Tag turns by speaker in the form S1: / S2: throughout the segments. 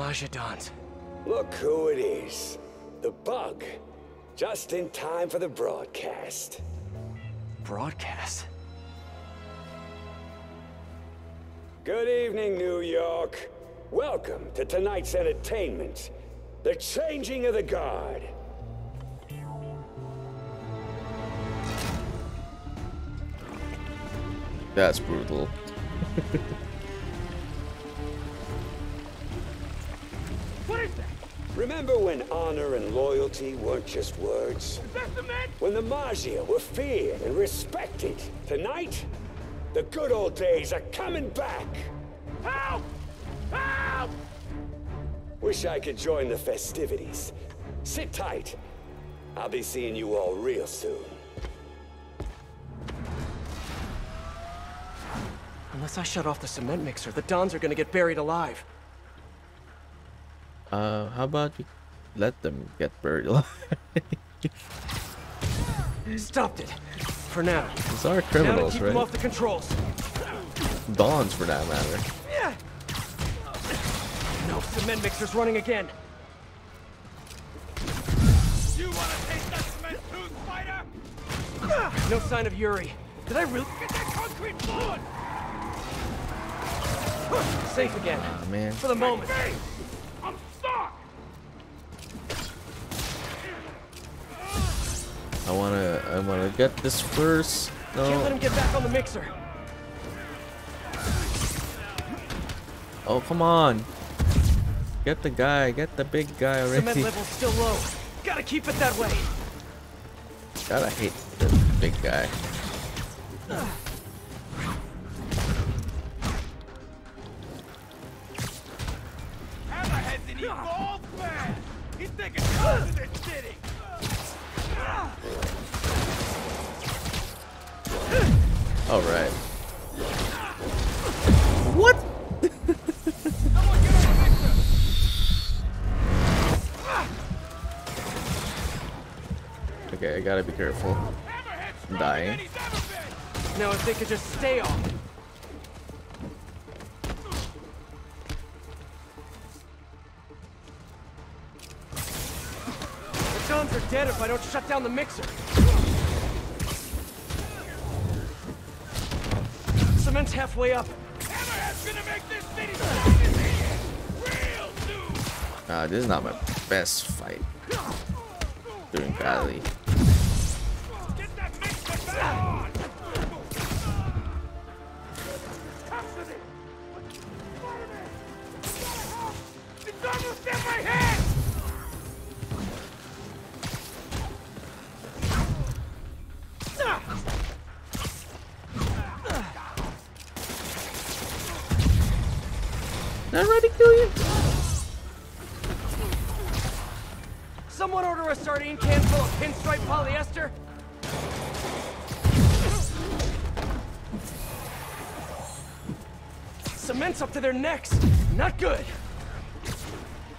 S1: Maggia Dons.
S2: Look who it is. The bug. Just in time for the broadcast.
S1: Broadcast?
S2: Good evening, New York. Welcome to tonight's entertainment. The Changing of the Guard.
S3: That's brutal.
S2: Remember when honor and loyalty weren't just words? Is that the man? When the Maggia were feared and respected. Tonight, the good old days are coming back. Help! Help! Wish I could join the festivities. Sit tight. I'll be seeing you all real soon.
S1: Unless I shut off the cement mixer, the Dons are gonna get buried alive.
S3: Uh, how about you let them get buried alive?
S1: Stopped it. For now.
S3: These are
S1: now to
S3: criminals,
S1: keep
S3: right?
S1: them off the controls.
S3: Dons, for that matter.
S1: No, cement mixer's running again.
S4: You wanna taste that cement tooth, spider?
S1: No sign of Yuri. Did I really
S4: Get that concrete fluid!
S1: safe again?
S3: Ah, man.
S1: For the moment.
S3: Wanna, I wanna get this first.
S1: Can't let him get back on the mixer.
S3: Oh, come on. Get the guy. Get the big guy
S1: Cement
S3: already.
S1: level's still low. Gotta keep it that way.
S3: Gotta hate the big guy. Careful. I'm dying.
S4: than he's ever been!
S1: Now if they could just stay off. The Dons are dead if I don't shut down the mixer. Cement's halfway up.
S4: Hammerhead's gonna make this city strong as is!
S3: Ah, this is not my best fight. Doing badly.
S1: Polyester. Cement's up to their necks. Not good.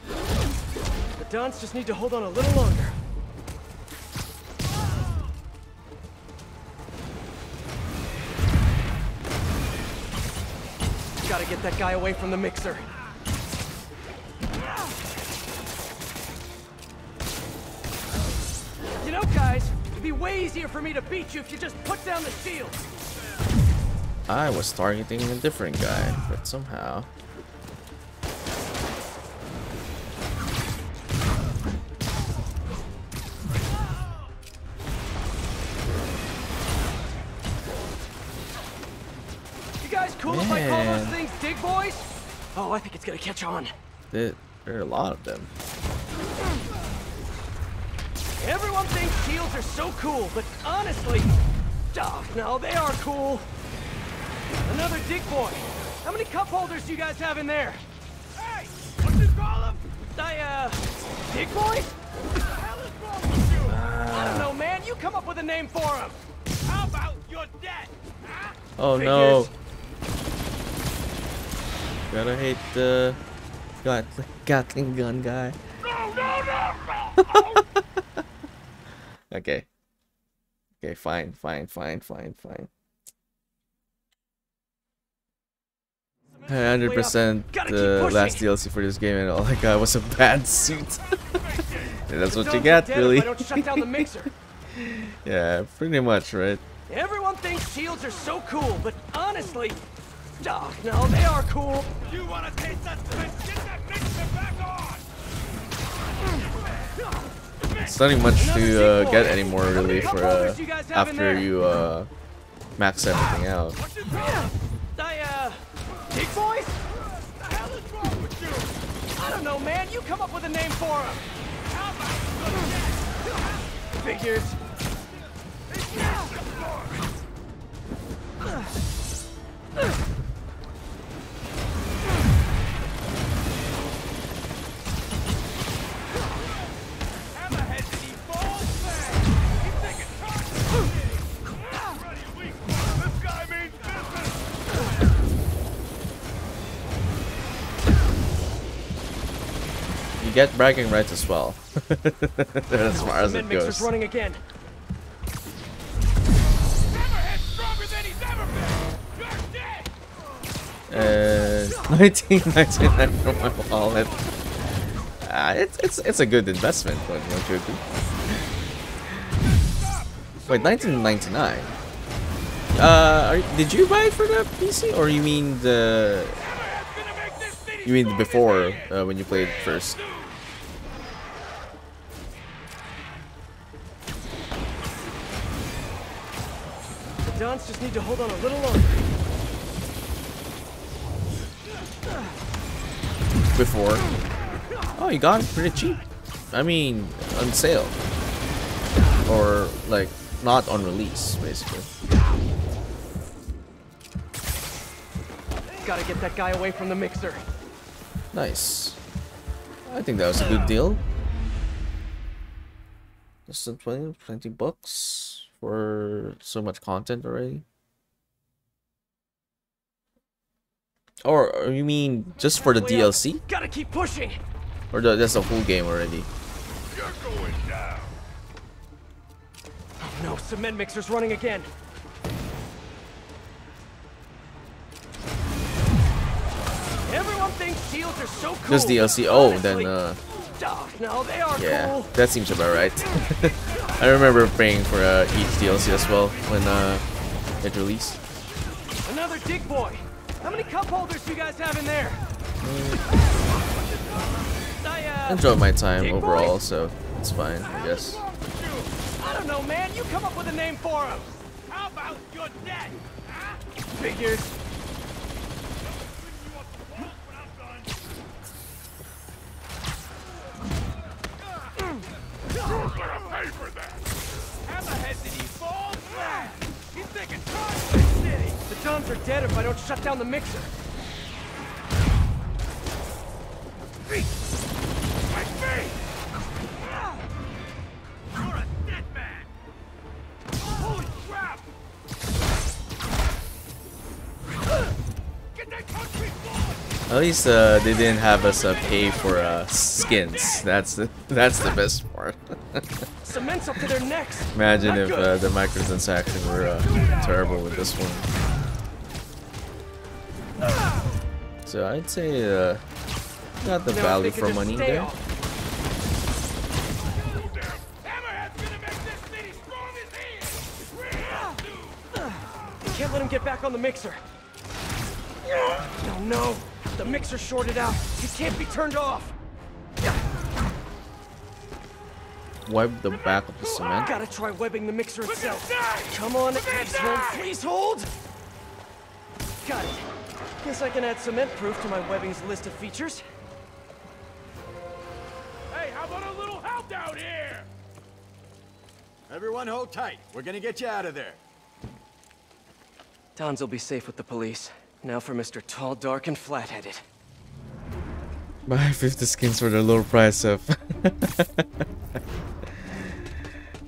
S1: The Dons just need to hold on a little longer. Gotta get that guy away from the mixer. Way easier for me to beat you if you just put down the shield.
S3: I was targeting a different guy, but somehow.
S1: You guys cool if I call those things dig boys? Oh, I think it's gonna catch on.
S3: There, there are a lot of them.
S1: Everyone thinks shields are so cool, but honestly, oh, no, they are cool. Another dig boy. How many cup holders do you guys have in there?
S4: Hey! What do you call him?
S1: I, uh, dig boys?
S4: What the hell is wrong with you?
S1: I don't know, man. You come up with a name for them.
S4: How about you're dead? Huh?
S3: Oh no. Gotta hate the Gat Gatling gun guy.
S4: No, no, no, no!
S3: Okay. Okay, fine, fine, fine, fine, fine. hundred percent
S1: Gotta
S3: the
S1: uh,
S3: last DLC for this game, and all I got was a bad suit. Yeah, that's what you get, really.
S1: I don't shut down the mixer.
S3: yeah, pretty much, right?
S1: Everyone thinks shields are so cool, but honestly, oh, no, they are cool.
S4: You wanna taste that cement? Get that mixer back on!
S3: It's not even
S1: much
S3: to uh, get anymore, really, for uh,
S1: holders you guys have in
S3: after you uh, max everything out.
S4: What's your problem?
S1: I, uh, Big Boys?
S4: What the hell is wrong with you?
S1: I don't know, man. You come up with a name for them.
S4: How about you
S1: Figures.
S4: Hammerhead's
S3: get bragging rights as well. as far as it goes.
S1: running again.
S4: Hammerhead's stronger than he's ever been! You're dead!
S3: Uh, 1999 from my wallet. Uh, it's it's it's a good investment, don't don't you agree? Wait, 1999. Uh, are, you- did you buy it for the PC, or you mean the
S4: Hammerhead's gonna make this city
S3: you mean before uh, when you played first?
S1: Dons just need to hold on a little longer.
S3: Before. Oh, you got it pretty cheap. I mean, on sale, or like not on release, basically.
S1: Gotta get that guy away from the mixer.
S3: Nice. I think that was a good deal. Just some 20, 20 bucks for so much content already. Or, or you mean just for the
S1: Halfway up.
S3: DLC?
S1: Gotta keep pushing.
S3: Or the, that's a whole game already?
S4: You're going down!
S1: No, cement mixer's running again. Everyone thinks shields are so cool.
S3: Just DLC. Oh,
S1: honestly,
S3: then uh,
S1: oh, no, they are
S3: yeah,
S1: cool.
S3: that seems about right. I remember paying for uh, each DLC as well when uh, it released.
S1: Another dig boy. How many cup holders do you guys have in there? I, uh,
S3: Enjoyed my time
S1: boy?
S3: overall, so it's fine, I guess.
S1: I don't know, man. You come up with a name for him.
S4: How about you're dead? Huh?
S1: Figures.
S4: City!
S1: Are dead if I don't shut down the mixer.
S4: Like me! You're a dead man! Holy crap! Get that concrete floor!
S3: At least uh, they didn't have us uh, pay for uh, skins. That's the that's the best part.
S1: Cement's up to their necks.
S3: Imagine if uh, the microtransaction were uh, terrible with this one. So I'd say uh, got the
S1: Now if
S3: value for money there.
S1: off.
S4: Hammerhead's gonna make this city strong as he is! Real
S1: Can't let him get back on the mixer. Oh no, the mixer shorted out. It can't be turned off.
S3: Wipe the back of the cement.
S1: Gotta try webbing the mixer itself. Come on,
S4: Look
S1: X-Hold, please hold. Got it. Guess I can add cement proof to my webbing's list of features.
S4: Hey, how about a little help down here?
S5: Everyone hold tight. We're gonna get you out of there.
S1: Dons will be safe with the police. Now for Mr. Tall, Dark, and Flat-Headed.
S3: Buy 50 skins for the low price of.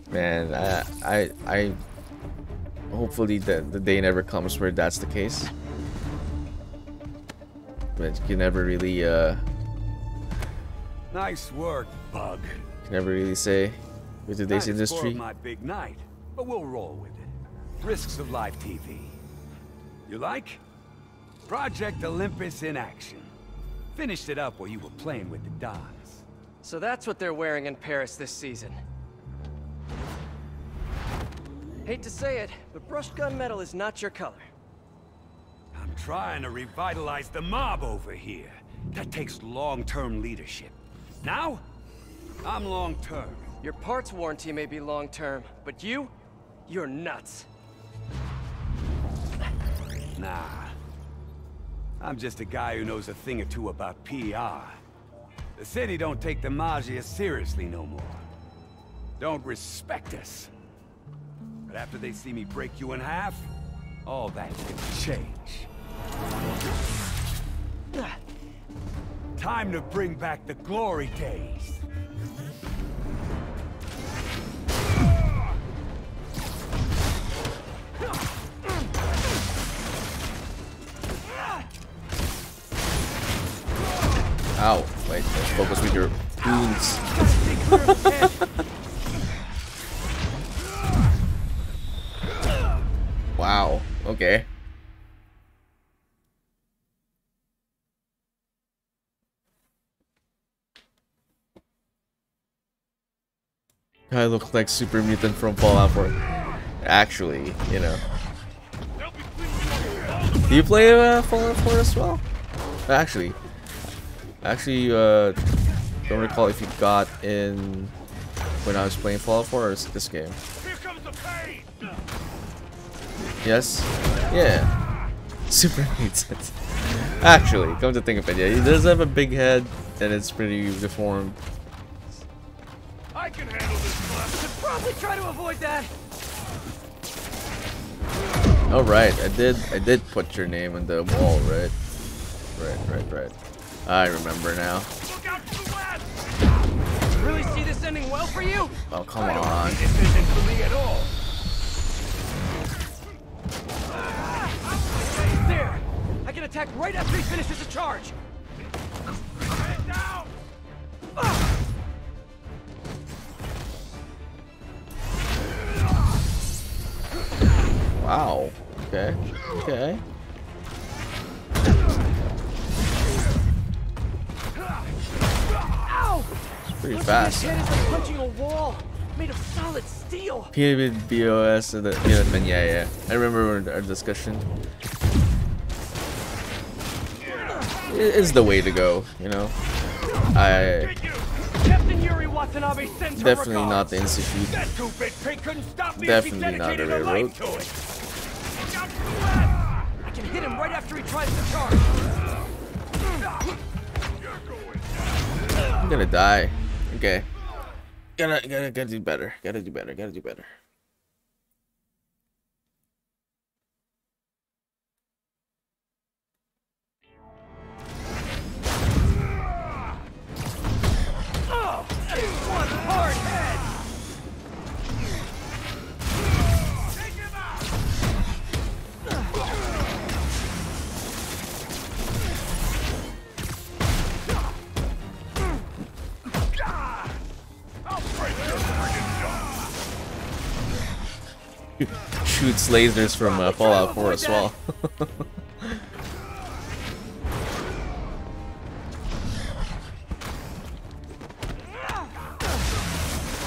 S3: Man, I, I, I. Hopefully, the the day never comes where that's the case. But you can never really, uh,
S2: Nice work, Bug.
S3: can never really say with today's
S2: Kinda
S3: industry.
S2: spoiled my big night, but we'll roll with it. Risks of live TV. You like? Project Olympus in action. Finished it up while you were playing with the dolls.
S1: So that's what they're wearing in Paris this season. Hate to say it, but brushed gunmetal is not your color.
S2: Trying to revitalize the mob over here. That takes long-term leadership. Now, I'm long-term.
S1: Your parts warranty may be long-term, but you? You're nuts.
S2: Nah. I'm just a guy who knows a thing or two about PR. The city don't take the Maggia seriously no more. Don't respect us. But after they see me break you in half, all that gonna change. Time to bring back the glory days.
S3: Ow. Wait, focus with your wounds. wow. Okay. I look like Super Mutant from Fallout 4. Actually, you know. Do you play uh, Fallout 4 as well? Actually, actually, uh, don't recall if you got in when I was playing Fallout 4 or is this game. Yes? Yeah. Super Mutant. Actually, come to think of it, yeah, he does have a big head and it's pretty deformed.
S1: Probably try to avoid that.
S3: Oh right, I did I did put your name on the wall, right? Right, right, right. I remember now.
S4: Look out to the west!
S1: Really see this ending well for you?
S3: Oh come on.
S2: This isn't for me at all.
S1: There! I can attack right after he finishes a charge.
S4: Head down!
S3: Wow. Okay. Okay.
S1: Ow!
S3: Pretty fast.
S1: head punching a wall, made of solid steel.
S3: BOS and the yeah, yeah, yeah. I remember our discussion. It is the way to go, you know. I
S1: Captain Yuri Watanabe sends her
S3: definitely not the institute.
S2: That two-bit pig couldn't stop me
S3: Definitely not the railroad.
S4: Look out to the!
S1: I can hit him right after he tries to charge.
S3: I'm gonna die. Okay. Gotta gotta gotta do better. Gotta do better. Gotta do better. Shoots lasers from uh, Fallout 4 as well.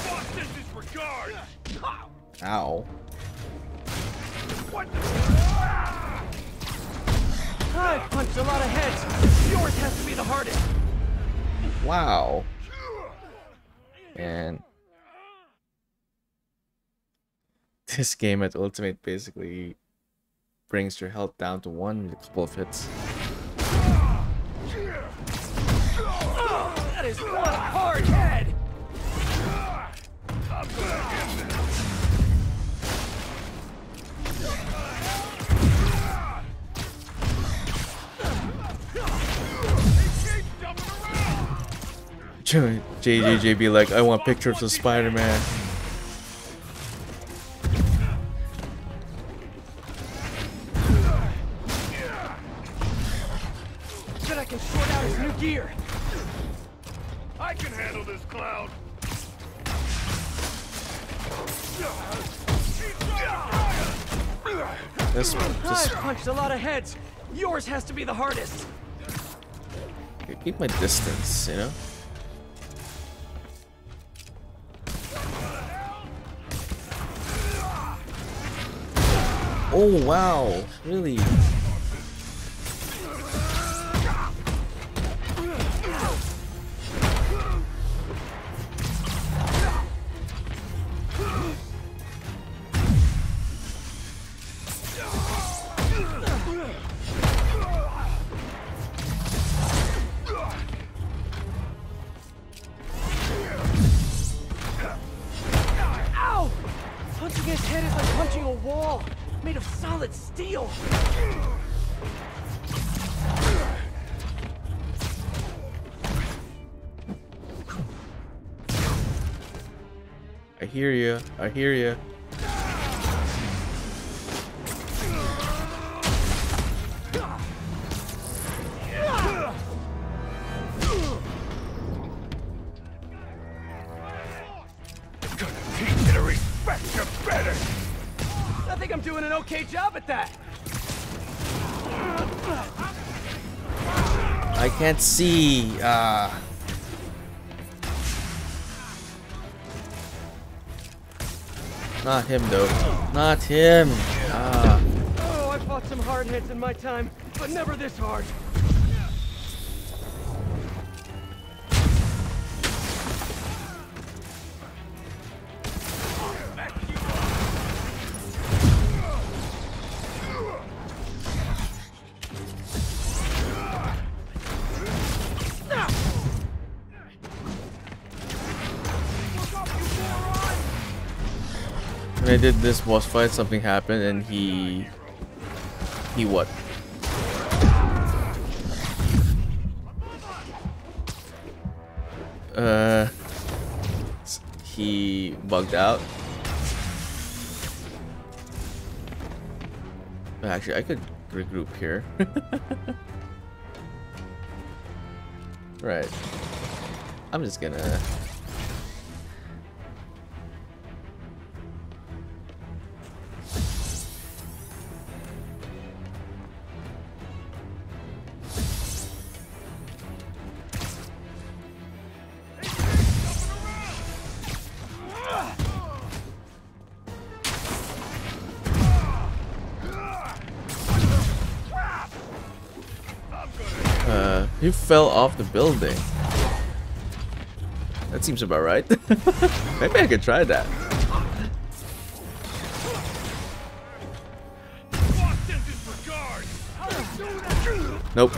S4: Boss sends his regards!
S3: Ow.
S1: I've punched a lot of heads. Yours has to be the hardest.
S3: Wow. And this game at Ultimate basically brings your health down to one with a couple of hits.
S1: That is one hard head.
S4: I'm back in there. He keeps jumping around!
S3: JJJ be like, I want pictures of Spider-Man.
S1: Can out his new gear.
S4: I can handle this cloud.
S3: This,
S1: I've punched a lot of heads. Yours has to be the hardest.
S3: Keep my distance, you know? Oh wow, really?
S1: Head is like punching a wall, made of solid steel.
S3: I hear you. I hear you. Can't see. Ah. Not him though. Not him. Ah.
S1: Oh, I fought some hard hits in my time, but never this hard.
S3: I did this boss fight, something happened and he... He what? Uh... He bugged out. Actually, I could regroup here. right. I'm just gonna... He fell off the building. That seems about right. Maybe I could try that. Nope.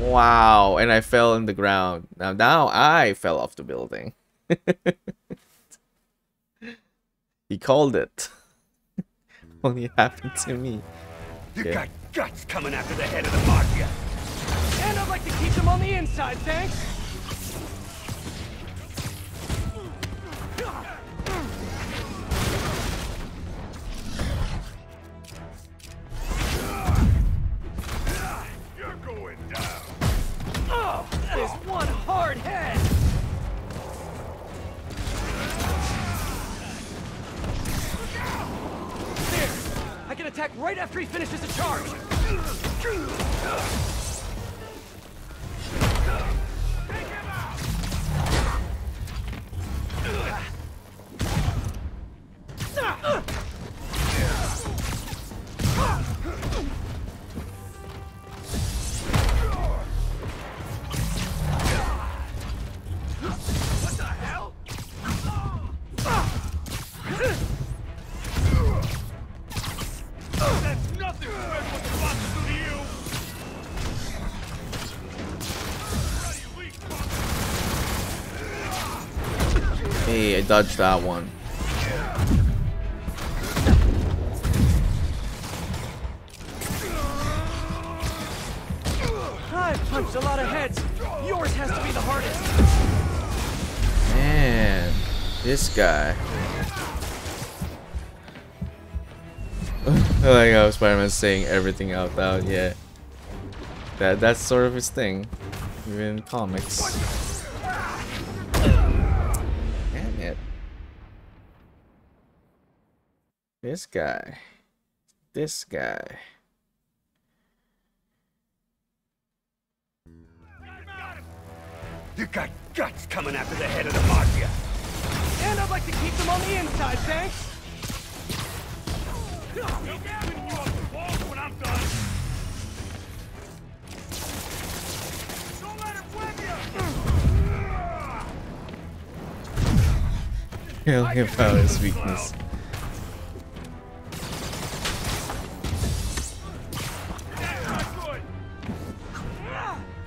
S3: wow, and I fell in the ground. Now, now I fell off the building. he called it. Only happened to me.
S2: You
S3: Yeah.
S2: got guts coming after the head of the Mafia.
S1: And I'd like to keep them on the inside, thanks. After he finishes a charge.
S3: Hey, I dodged that one.
S1: I've punched a lot of heads. Yours has to be the hardest.
S3: Man, this guy. I like how Spider-Man's saying everything out loud. Yeah, that that's sort of his thing, even in comics. This guy. This guy.
S2: You got guts coming after the head of the Mafia.
S1: And I'd like to keep them on the inside, thanks.
S4: You'll get you off the walls when I'm done. Don't let it win.
S3: He'll give out his weakness.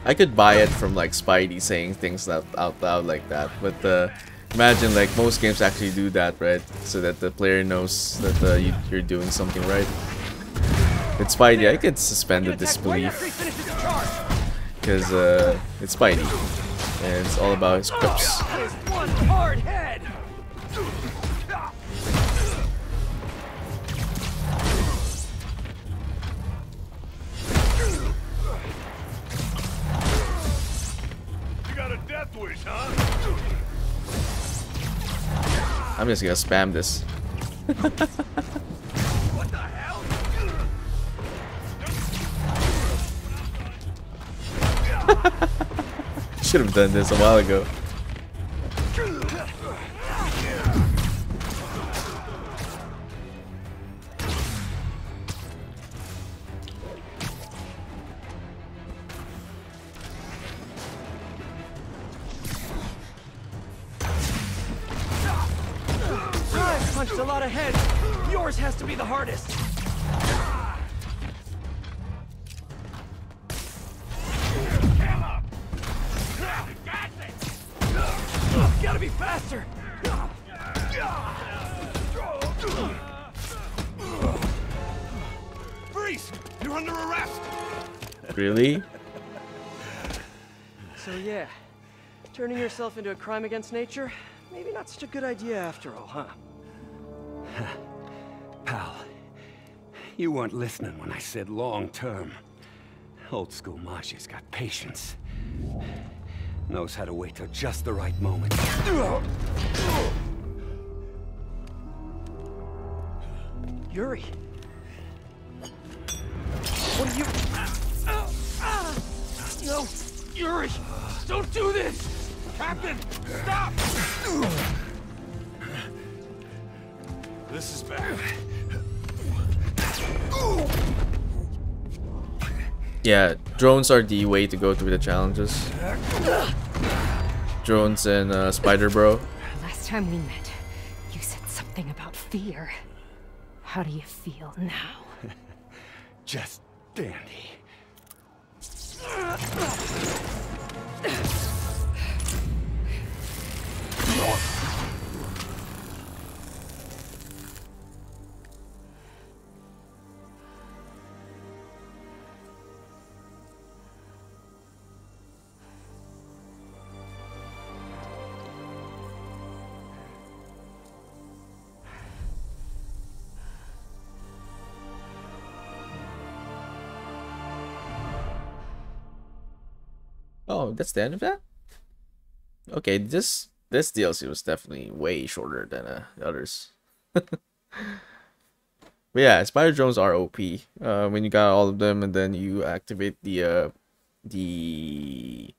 S3: I could buy it from like Spidey saying things out, out loud like that, but uh, imagine like most games actually do that, right? So that the player knows that uh, you, you're doing something right. It's Spidey, I could suspend the disbelief because uh, it's Spidey, and it's all about his quips. Just gonna spam this. Should have done this a while ago. Really?
S1: So yeah, turning yourself into a crime against nature, maybe not such a good idea after all, huh?
S2: Pal, you weren't listening when I said long term. Old school Maggia's got patience. Knows how to wait till just the right moment.
S1: Yuri. Yuri, don't do this!
S4: Captain! Stop! This is bad.
S3: Yeah, drones are the way to go through the challenges. Drones and uh, Spider Bro.
S6: Last time we met, you said something about fear. How do you feel now?
S2: Just dandy.
S3: Oh, that's the end of that? Okay, this this DLC was definitely way shorter than uh, the others. but yeah, Spider Drones are OP. Uh, when you got all of them and then you activate the uh, the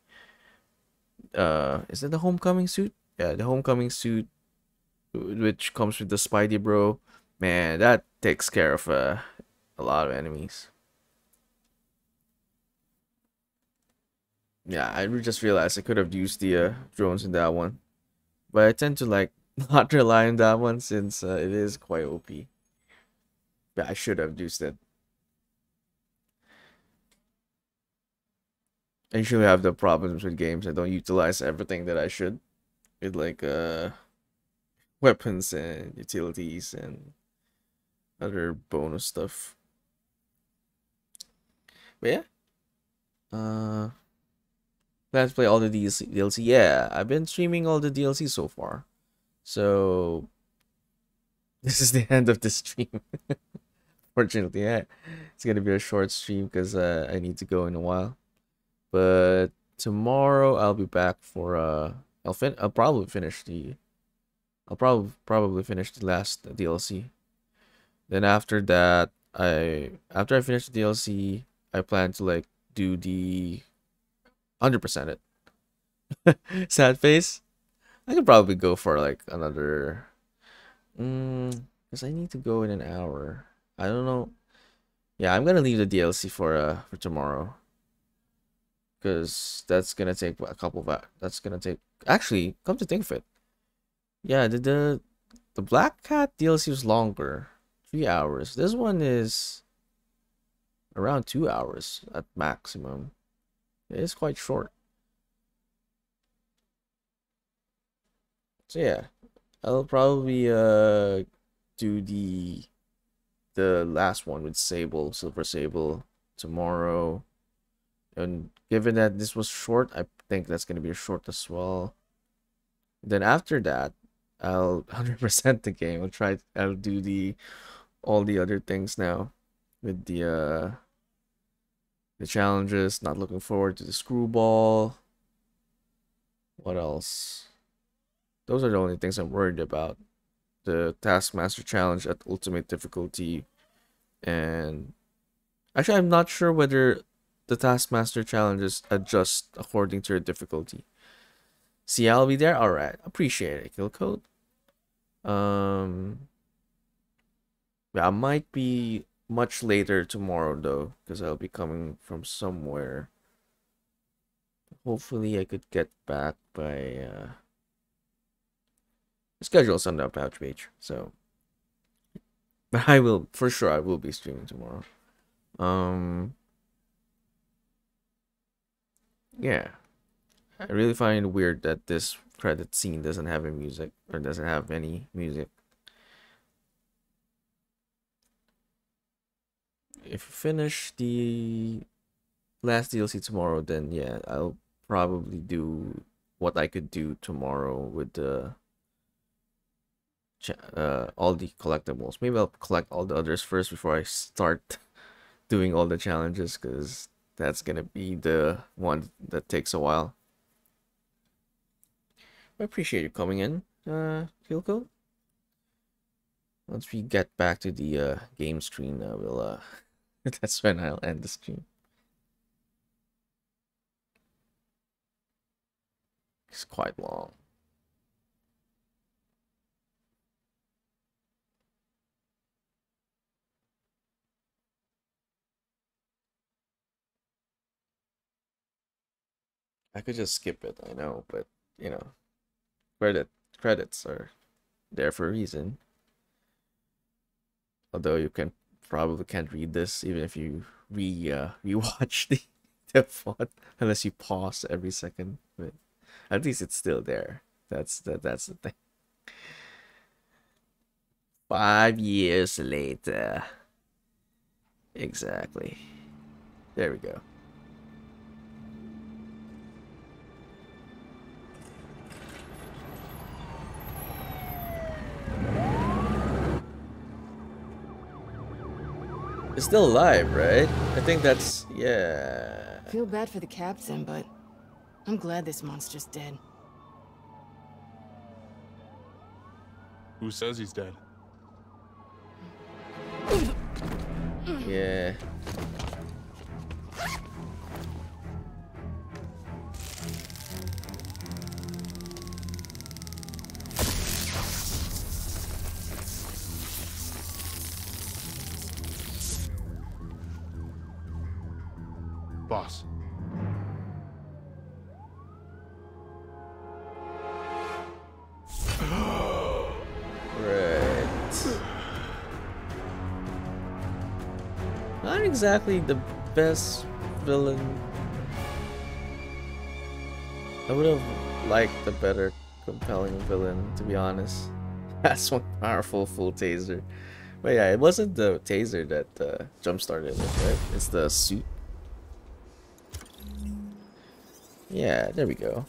S3: uh, is it the homecoming suit? Yeah, the homecoming suit, which comes with the Spidey Bro. Man, that takes care of uh, a lot of enemies. Yeah, I just realized I could have used the uh, drones in that one, but I tend to like not rely on that one since uh, it is quite OP. But I should have used it. I usually have the problems with games. I don't utilize everything that I should, with like uh, weapons and utilities and other bonus stuff. But yeah, uh. To play all the DLC. Yeah, I've been streaming all the DLC so far. So this is the end of the stream. Fortunately, yeah, it's gonna be a short stream because uh, I need to go in a while. But tomorrow I'll be back for uh, I'll fin I'll probably finish the I'll probably probably finish the last DLC. Then after that, I after I finish the DLC, I plan to like do the 100% it. Sad face. I could probably go for like another mm, cuz I need to go in an hour. I don't know. Yeah, I'm to leave the DLC for uh for tomorrow. Cuz that's to take a couple of that's to take actually, come to think of it. Yeah, the the, the Black Cat DLC was longer. 3 hours. This one is around 2 hours at maximum. It is quite short. So yeah, I'll probably uh do the the last one with Sable, Silver Sable tomorrow. And given that this was short, I think that's gonna be short as well. Then after that, I'll 100% the game. I'll try. I'll do the all the other things now with the uh the challenges. Not looking forward to the screwball. What else? Those are the only things I'm worried about. The Taskmaster challenge at ultimate difficulty, and actually, I'm not sure whether the Taskmaster challenges adjust according to your difficulty. See, I'll be there. All right, appreciate it. Kill code. Um, yeah, I might be much later tomorrow though, because I'll be coming from somewhere. Hopefully, I could get back by uh, schedule on the pouch page. So, but I will for sure. I will be streaming tomorrow. Um, yeah, I really find it weird that this credit scene doesn't have any music or doesn't have any music. If you finish the last DLC tomorrow, then yeah, I'll probably do what I could do tomorrow with the uh, all the collectibles. Maybe I'll collect all the others first before I start doing all the challenges because that's gonna be the one that takes a while. I appreciate you coming in, uh. Once we get back to the uh, game screen, uh, we'll, uh, that's when I'll end the stream. It's quite long. I could just skip it, I know, but you know, credit credits are there for a reason. Although you can probably can't read this even if you re uh, rewatch the the font unless you pause every second. But at least it's still there. That's that that's the thing. Five years later. Exactly. There we go. It's still alive, right? I think that's... yeah.
S7: Feel bad for the captain, but I'm glad this monster's dead.
S4: Who says he's dead?
S3: Yeah. Exactly the best villain. I would have liked a better compelling villain, to be honest. That's one powerful full taser. But yeah, it wasn't the taser that uh, jump started it, right? It's the suit. Yeah, there we go.